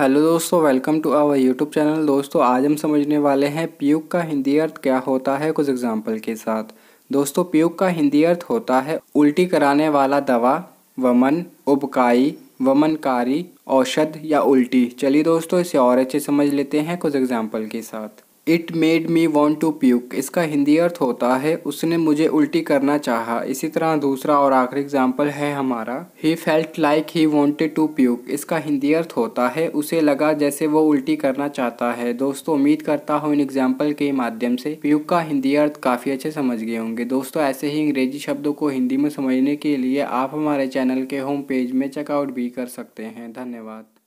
Hello दोस्तों welcome to our YouTube channel दोस्तों, आज हम समझने वाले हैं पीयूक का हिंदी अर्थ क्या होता है कुछ एग्ज़ाम्पल के साथ। दोस्तों पीयूक का हिंदी अर्थ होता है उल्टी कराने वाला दवा, वमन, उबकाई, वमनकारी, औषध या उल्टी। चलिए दोस्तों, इसे और अच्छे समझ लेते हैं कुछ एग्ज़ाम्पल के साथ। It made me want to puke इसका हिंदी अर्थ होता है, उसने मुझे उल्टी करना चाहा। इसी तरह दूसरा और आखिरी एग्ज़ाम्पल है हमारा। He felt like he wanted to puke इसका हिंदी अर्थ होता है, उसे लगा जैसे वो उल्टी करना चाहता है। दोस्तों, उम्मीद करता हूँ इन एग्ज़ाम्पल के माध्यम से प्यूक का हिंदी अर्थ काफ़ी अच्छे समझ गए होंगे। दोस्तों, ऐसे ही अंग्रेज़ी शब्दों को हिंदी में समझने के लिए आप हमारे चैनल के होम पेज में चेकआउट भी कर सकते हैं। धन्यवाद।